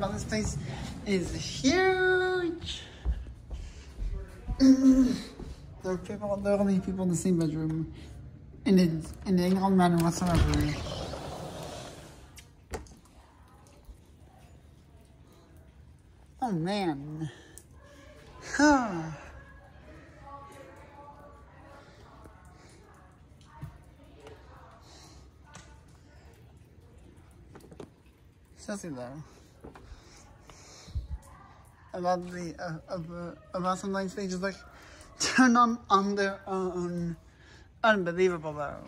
there. This place is huge. there are people, there are only people in the same bedroom in a, in any manner whatsoever. Oh man. Huh. Says it there. About the uh, uh, about sometimes they just like turn on on their own. Unbelievable though.